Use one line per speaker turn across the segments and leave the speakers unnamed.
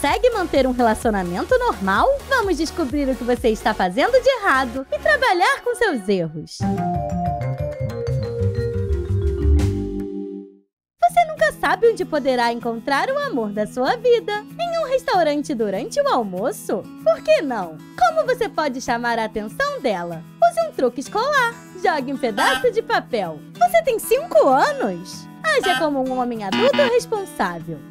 consegue manter um relacionamento normal? Vamos descobrir o que você está fazendo de errado e trabalhar com seus erros. Você nunca sabe onde poderá encontrar o amor da sua vida. Em um restaurante durante o almoço? Por que não? Como você pode chamar a atenção dela? Use um truque escolar. Jogue um pedaço de papel. Você tem 5 anos? Haja como um homem adulto responsável.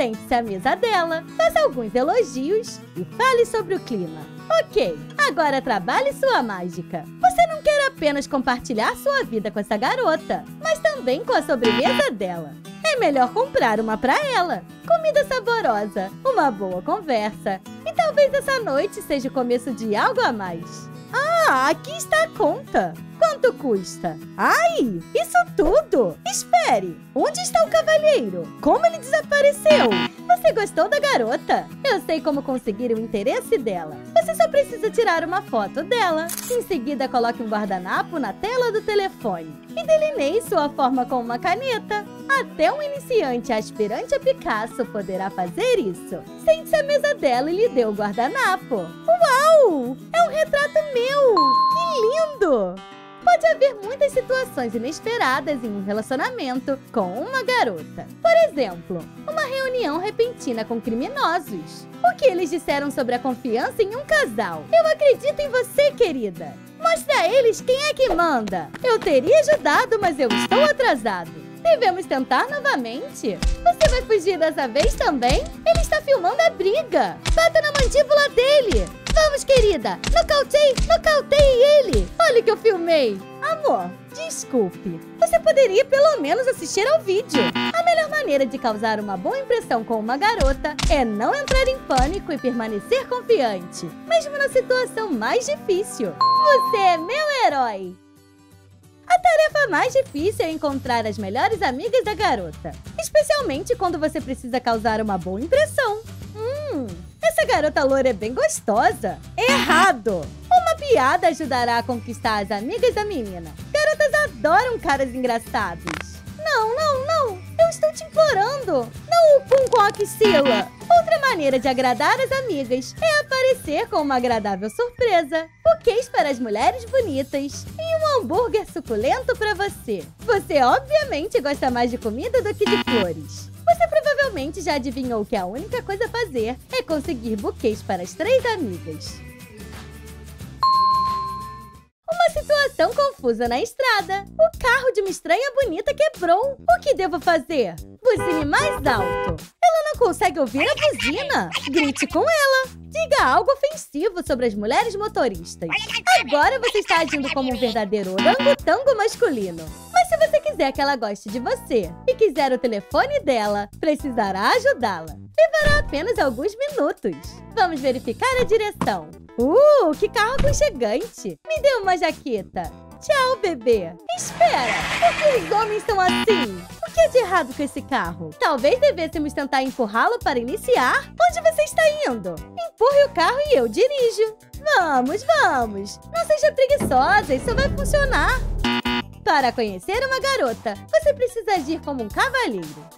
Sente-se à mesa dela, faça alguns elogios e fale sobre o clima. Ok, agora trabalhe sua mágica. Você não quer apenas compartilhar sua vida com essa garota, mas também com a sobremesa dela. É melhor comprar uma para ela. Comida saborosa, uma boa conversa e talvez essa noite seja o começo de algo a mais. Ah, aqui está a conta. Quanto custa? Ai, isso tudo! Espere! Onde está o cavalheiro? Como ele desapareceu? Você gostou da garota? Eu sei como conseguir o interesse dela. Você só precisa tirar uma foto dela. Em seguida, coloque um guardanapo na tela do telefone e delineie sua forma com uma caneta. Até um iniciante aspirante a Picasso poderá fazer isso. Sente-se à mesa dela e lhe dê o guardanapo. Uau! É um retrato meu! Que lindo! Pode haver muitas situações inesperadas em um relacionamento com uma garota. Por exemplo, uma reunião repentina com criminosos. O que eles disseram sobre a confiança em um casal? Eu acredito em você, querida. Mostre a eles quem é que manda. Eu teria ajudado, mas eu estou atrasado. Devemos tentar novamente. Você vai fugir dessa vez também? Ele está filmando a briga. Bata na mandíbula dele. Vamos, querida! Nocautei! Nocautei ele! Olha o que eu filmei! Amor, desculpe. Você poderia pelo menos assistir ao vídeo. A melhor maneira de causar uma boa impressão com uma garota é não entrar em pânico e permanecer confiante, mesmo na situação mais difícil. Você é meu herói! A tarefa mais difícil é encontrar as melhores amigas da garota, especialmente quando você precisa causar uma boa impressão. Garota loura é bem gostosa. Errado! Uma piada ajudará a conquistar as amigas da menina. Garotas adoram caras engraçados. Não, não, não! Eu estou te implorando! Não o pum com axila! Outra maneira de agradar as amigas é aparecer com uma agradável surpresa. Buquês para as mulheres bonitas e um hambúrguer suculento para você. Você obviamente gosta mais de comida do que de flores. Você provavelmente já adivinhou que a única coisa a fazer é conseguir buquês para as três amigas. Uma situação confusa na estrada. O carro de uma estranha bonita quebrou. O que devo fazer? Buzine mais alto. Ela não consegue ouvir a buzina. Grite com ela. Diga algo ofensivo sobre as mulheres motoristas. Agora você está agindo como um verdadeiro orangotango masculino. Se você quiser que ela goste de você e quiser o telefone dela, precisará ajudá-la. Levará apenas alguns minutos. Vamos verificar a direção. Uh, que carro aconchegante! Me dê uma jaqueta. Tchau, bebê. Espera, por que os homens são assim? O que é de errado com esse carro? Talvez devêssemos tentar empurrá-lo para iniciar? Onde você está indo? Empurre o carro e eu dirijo. Vamos, vamos. Não seja preguiçosa, isso vai funcionar. Para conhecer uma garota, você precisa agir como um cavalheiro.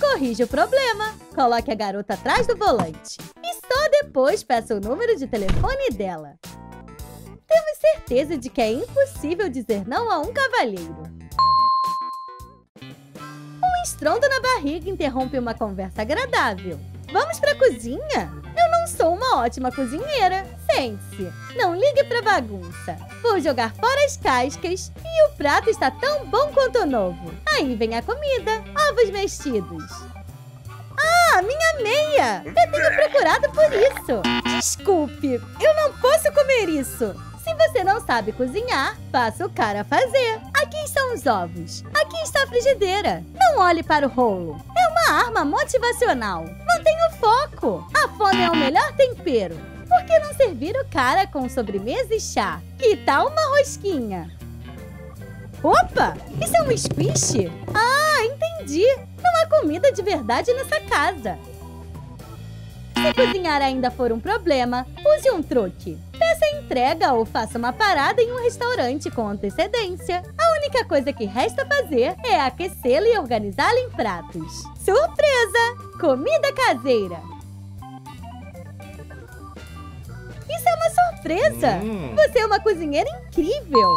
Corrija o problema. Coloque a garota atrás do volante. E só depois peça o número de telefone dela. Temos certeza de que é impossível dizer não a um cavalheiro. Um estrondo na barriga interrompe uma conversa agradável. Vamos para a cozinha? Eu não sou uma ótima cozinheira. Sente-se. Não ligue para bagunça. Vou jogar fora as cascas e o prato está tão bom quanto novo. Aí vem a comida. Ovos mexidos. Ah, minha meia! Eu tenho procurado por isso. Desculpe, eu não posso comer isso. Se você não sabe cozinhar, faça o cara fazer. Aqui estão os ovos. Aqui está a frigideira. Não olhe para o rolo. É uma arma motivacional. Mantenha o foco. A fome é o melhor tempero. Por que não servir o cara com sobremesa e chá? Que tal uma rosquinha? Opa! Isso é um squish? Ah, entendi. Não há comida de verdade nessa casa. Se cozinhar ainda for um problema, use um truque. Peça entrega ou faça uma parada em um restaurante com antecedência. A única coisa que resta fazer é aquecê-la e organizá-la em pratos. Surpresa! Comida caseira! Surpresa!
Hum.
Você é uma cozinheira incrível!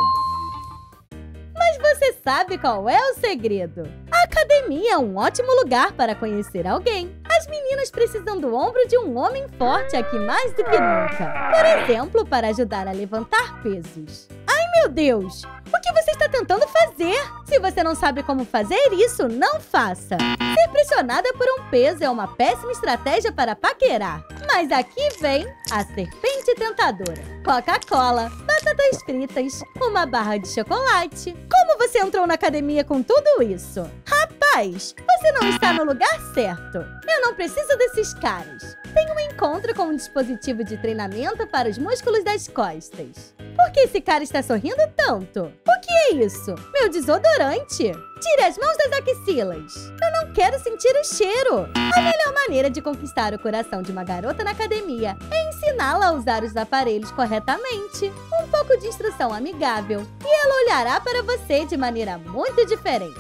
Mas você sabe qual é o segredo? A academia é um ótimo lugar para conhecer alguém. As meninas precisam do ombro de um homem forte aqui mais do que nunca. Por exemplo, para ajudar a levantar pesos. Ai, meu Deus! O que você está tentando fazer? Se você não sabe como fazer isso, não faça. Ser pressionada por um peso é uma péssima estratégia para paquerar. Mas aqui vem a serpente tentadora. Coca-Cola, batatas fritas, uma barra de chocolate. Como você entrou na academia com tudo isso? Rapaz, você não está no lugar certo. Eu não preciso desses caras. Tenho um encontro com um dispositivo de treinamento para os músculos das costas. Por que esse cara está sorrindo tanto? O que é isso? Meu desodorante? Tire as mãos das axilas. Eu não quero sentir o cheiro. A melhor maneira de conquistar o coração de uma garota na academia é ensiná-la a usar os aparelhos corretamente. Um pouco de instrução amigável e ela olhará para você de maneira muito diferente.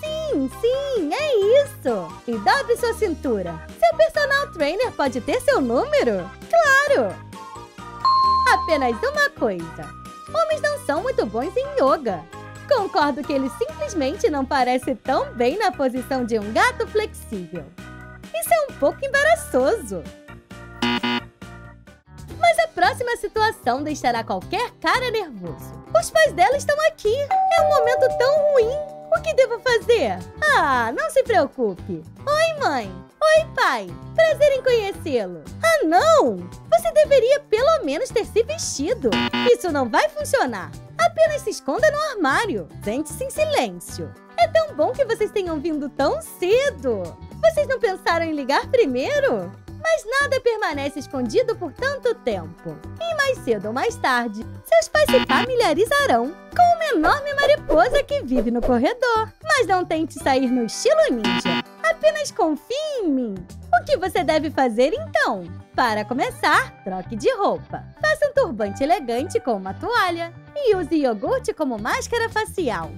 Sim, sim, é isso! E dobre sua cintura. Seu personal trainer pode ter seu número? Claro! Apenas uma coisa: homens não são muito bons em yoga. Concordo que ele simplesmente não parece tão bem na posição de um gato flexível. Isso é um pouco embaraçoso. Mas a próxima situação deixará qualquer cara nervoso. Os pais dela estão aqui. É um momento tão ruim. O que devo fazer? Ah, não se preocupe. Oi, mãe. Oi, pai. Prazer em conhecê-lo. Ah, não! Você deveria pelo menos ter se vestido. Isso não vai funcionar. Apenas se esconda no armário. Sente-se em silêncio. É tão bom que vocês tenham vindo tão cedo. Vocês não pensaram em ligar primeiro? Mas nada permanece escondido por tanto tempo. E mais cedo ou mais tarde, seus pais se familiarizarão com uma enorme mariposa que vive no corredor. Mas não tente sair no estilo ninja. Apenas confie em mim. O que você deve fazer então? Para começar, troque de roupa. Faça um turbante elegante com uma toalha e use iogurte como máscara facial.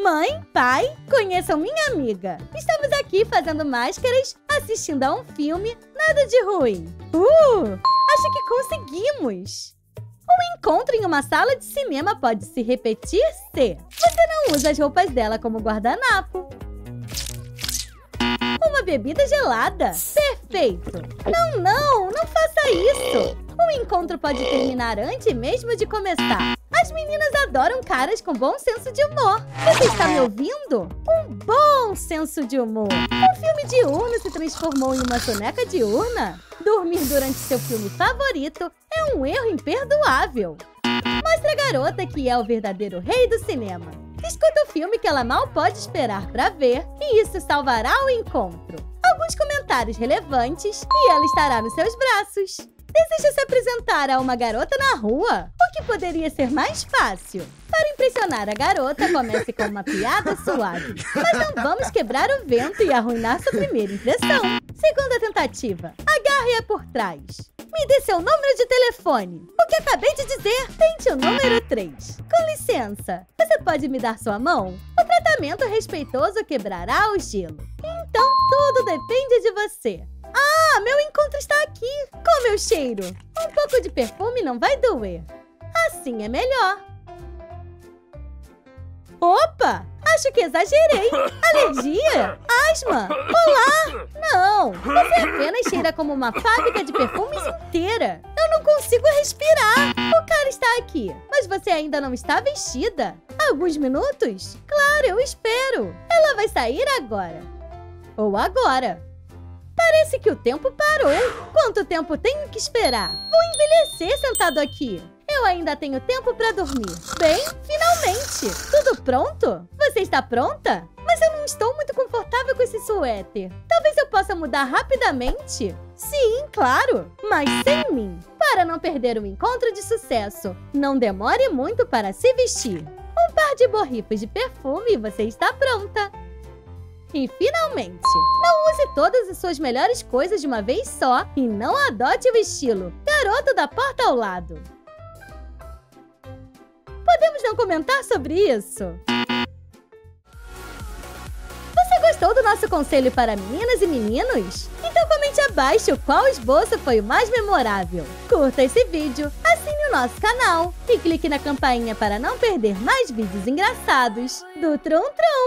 Mãe, pai, conheçam minha amiga. Estamos aqui fazendo máscaras, assistindo a um filme, nada de ruim. Uh, acho que conseguimos. Um encontro em uma sala de cinema pode se repetir se você não usa as roupas dela como guardanapo. Bebida gelada. Perfeito. Não, não, não faça isso. O encontro pode terminar antes mesmo de começar. As meninas adoram caras com bom senso de humor. Você está me ouvindo? Um bom senso de humor. Um filme diurno se transformou em uma soneca diurna? Dormir durante seu filme favorito é um erro imperdoável. Mostre a garota que é o verdadeiro rei do cinema. Escuta o filme que ela mal pode esperar para ver e isso salvará o encontro. Alguns comentários relevantes e ela estará nos seus braços. Deseja se apresentar a uma garota na rua? O que poderia ser mais fácil? Para impressionar a garota, comece com uma piada suave. Mas não vamos quebrar o vento e arruinar sua primeira impressão. Segunda tentativa. Agarre-a por trás. Me dê seu número de telefone. O que acabei de dizer? Tente o número 3. Com licença, você pode me dar sua mão? O tratamento respeitoso quebrará o gelo. Então, tudo depende de você. Ah, meu encontro está aqui. Com meu cheiro. Um pouco de perfume não vai doer. Assim é melhor. Opa! Acho que exagerei. Alergia? Asma? Olá! Não, você apenas cheira como uma fábrica de perfumes inteira. Eu não consigo respirar. O cara está aqui, mas você ainda não está vestida. Alguns minutos? Claro, eu espero. Ela vai sair agora. Ou agora. Parece que o tempo parou. Quanto tempo tenho que esperar? Vou envelhecer sentado aqui. Eu ainda tenho tempo para dormir. Bem, finalmente! Tudo pronto? Você está pronta? Mas eu não estou muito confortável com esse suéter. Talvez eu possa mudar rapidamente? Sim, claro, mas sem mim. Para não perder o encontro de sucesso, não demore muito para se vestir. Um par de borrifas de perfume e você está pronta. E finalmente, não use todas as suas melhores coisas de uma vez só e não adote o estilo garoto da porta ao lado. Podemos não comentar sobre isso? Gostou do nosso conselho para meninas e meninos? Então comente abaixo qual esboço foi o mais memorável. Curta esse vídeo, assine o no nosso canal e clique na campainha para não perder mais vídeos engraçados do Trum Trum.